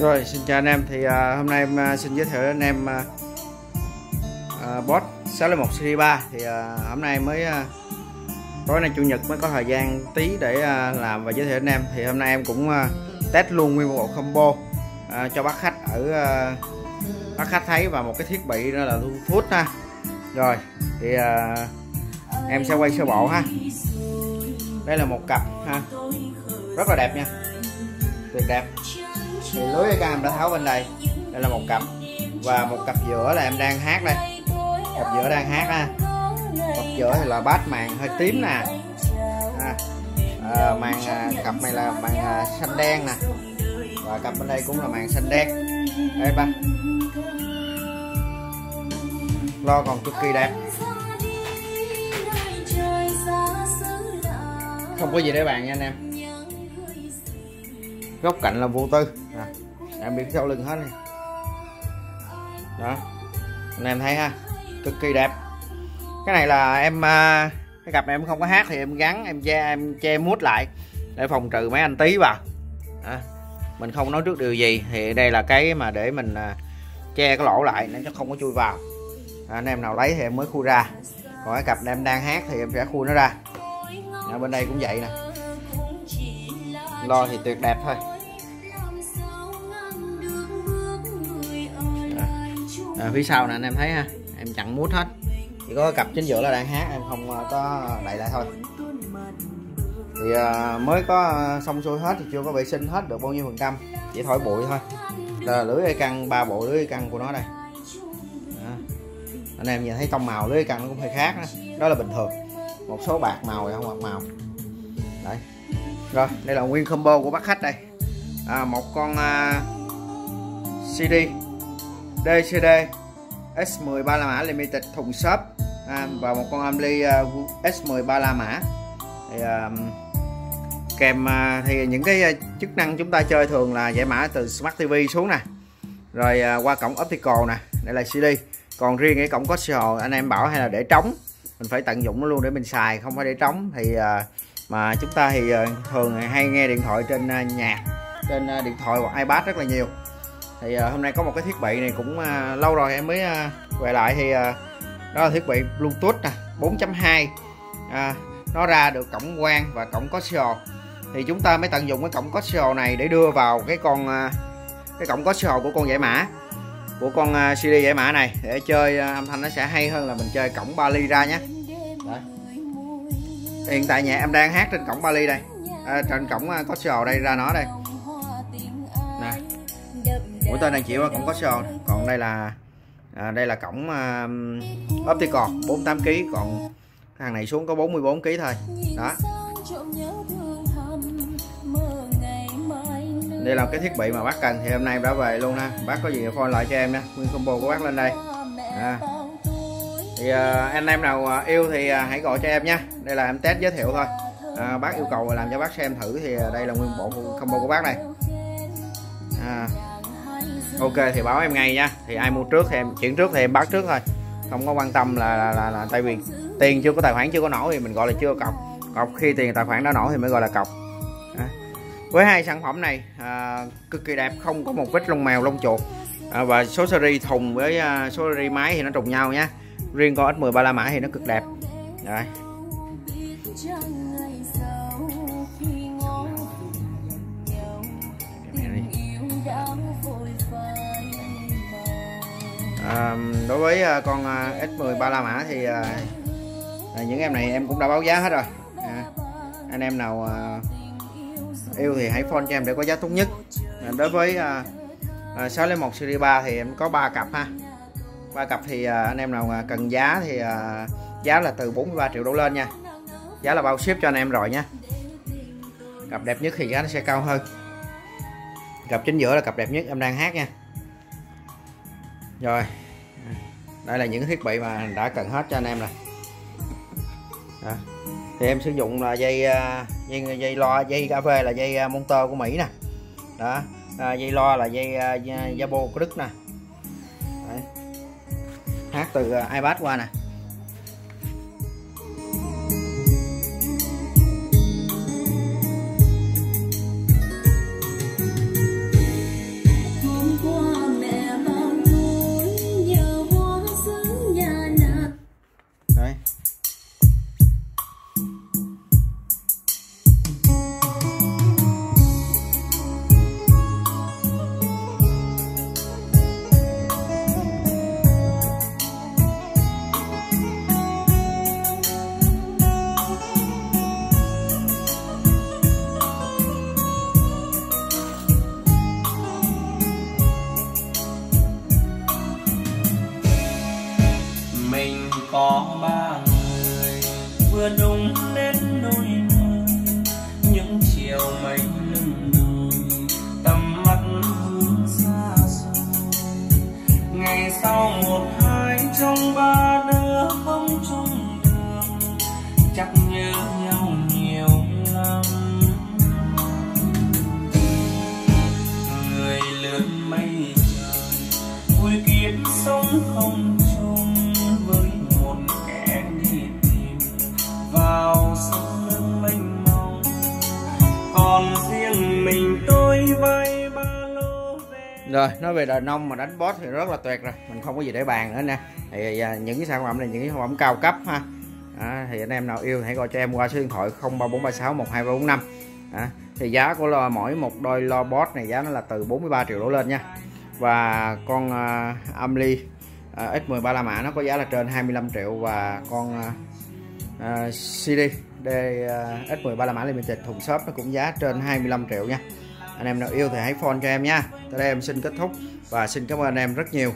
Rồi xin chào anh em. Thì à, hôm nay em à, xin giới thiệu đến anh em à, uh, Boss 601 Series 3 thì à, hôm nay mới à, tối nay chủ nhật mới có thời gian tí để à, làm và giới thiệu đến anh em. Thì hôm nay em cũng à, test luôn nguyên bộ combo à, cho bác khách ở à, bác khách thấy và một cái thiết bị đó là thu phút ha. Rồi thì à, em sẽ quay sơ bộ ha. Đây là một cặp ha. Rất là đẹp nha. Tuyệt đẹp thì lưới các em đã tháo bên đây. Đây là một cặp. Và một cặp giữa là em đang hát đây. Cặp giữa đang hát ha. Cặp giữa thì là bát màn hơi tím nè. À, à, màn à, cặp này là màn à, xanh đen nè. Và cặp bên đây cũng là màn xanh đen. Đây ba. Lo còn cực kỳ đẹp. Không có gì để bàn nha anh em góc cạnh là vô tư. Nè em biết sau lưng hết này đó. Anh em thấy ha cực kỳ đẹp. Cái này là em à, cái cặp này em không có hát thì em gắn em che em che mút lại để phòng trừ mấy anh tí vào. À, mình không nói trước điều gì thì đây là cái mà để mình à, che cái lỗ lại nó không có chui vào. À, anh em nào lấy thì em mới khui ra. Còn cái cặp này em đang hát thì em sẽ khui nó ra. À, bên đây cũng vậy nè lo thì tuyệt đẹp thôi. À, phía sau nè anh em thấy ha? Em chặn mút hết. Chỉ có cặp chính giữa là đang hát em không ờ, có đậy lại thôi. Thì à, mới có xong xuôi hết thì chưa có vệ sinh hết được bao nhiêu phần trăm. Chỉ thổi bụi thôi. Đây là lưới căng ba bộ lưới căng của nó đây. Đó. anh em nhìn thấy tông màu lưới căng nó cũng hơi khác đó, đó là bình thường. Một số bạc màu không bạc màu. Đấy rồi đây là nguyên combo của bác khách đây. À, một con à, CD DCD S10 ba la mã limited thùng shop. À, và một con amply à, S10 ba la mã. Thì, à, kèm à, thì những cái à, chức năng chúng ta chơi thường là giải mã từ Smart TV xuống nè. Rồi à, qua cổng optical nè đây là CD còn riêng cái cổng có sò anh em bảo hay là để trống. Mình phải tận dụng nó luôn để mình xài không phải để trống. Thì à, mà chúng ta thì ờ, thường hay nghe điện thoại trên ờ, nhạc trên ờ, điện thoại hoặc iPad rất là nhiều. Thì hôm nay có một cái thiết bị này cũng lâu rồi em mới về lại thì đó là thiết bị Bluetooth nè 4.2 à, nó ra được cổng quang và cổng coaxial thì chúng ta mới tận dụng cái cổng coaxial này để đưa vào cái con cái cổng coaxial của con giải mã của con CD giải mã này để chơi âm thanh nó sẽ hay hơn là mình chơi cổng ba ly ra nhé hiện tại nhà em đang hát trên cổng Bali đây. À, trên cổng à, uh, sò đây ra nó đây. Nè. Mũi tên đang chịu qua cổng sò còn đây là à, đây là cổng uh, optical 48 kg còn thằng này xuống có 44 kg thôi. Đó. Đây là cái thiết bị mà bác cần. Thì hôm nay em đã về luôn ha. Bác có gì phone lại cho em nha. Nguyên combo của bác lên đây. À thì uh, anh em nào à, yêu thì uh, hãy gọi cho em nha. Đây là em test giới thiệu thôi. À, bác yêu cầu làm cho bác xem thử thì đây là nguyên bộ combo của bác này. À. ok thì báo em ngay nha. Thì ai mua trước thì em chuyển trước thì em bắt trước thôi. Không có quan tâm là là, là, là tại vì tiền chưa có tài khoản chưa có nổ thì mình gọi là chưa cọc. Cọc khi tiền tài khoản đã nổ thì mới gọi là cọc. À. với hai sản phẩm này à, cực kỳ đẹp không có một vết lông mèo lông chuột. À, và số series thùng với uh, số series máy thì nó trùng nhau nha riêng con S10 ba la mã thì nó cực đẹp. Đấy. à, đối với ờ, con ờ, S10 ba la mã thì à, những em này em cũng đã báo giá hết rồi. À, anh em nào à, yêu thì hãy phone cho em để có giá tốt nhất. À, đối với à, à, 601 series 3 thì em có 3 cặp ha ba cặp thì à, anh em nào à, cần giá thì à, giá là từ 43 triệu đổ lên nha. Giá là bao ship cho anh em rồi nha. Cặp đẹp nhất thì giá nó sẽ cao hơn. Cặp chính giữa là cặp đẹp nhất em đang hát nha. Rồi đây là những thiết bị mà đã cần hết cho anh em rồi. Đó. thì em sử dụng là dây dây dây loa dây cà phê là dây motor của Mỹ nè. Đó. À, dây loa là dây Zabo của Đức nè hát từ à, iPad qua nè. có ba người. Vừa đúng còn riêng mình tôi vai ba lô rồi nói về đời nông mà đánh boss thì rất là tuyệt rồi. Mình không có gì để bàn nữa nè. Thì à, những cái sản phẩm này những cái sản phẩm cao cấp ha. À, thì anh em nào yêu hãy gọi cho em qua số điện thoại 0343612345 1245 à, thì giá của lo mỗi một đôi lo boss này giá nó là từ 43 triệu đổ lên nha. Và con uh, Amli à, uh, X13 La Mã nó có giá là trên 25 triệu. Và con uh, uh, CD D uh, X13 La Mã Limited. Thùng shop nó cũng giá trên 25 triệu nha. Anh em nào yêu thì hãy phone cho em nha. Tới đây em xin kết thúc và xin cảm ơn anh em rất nhiều.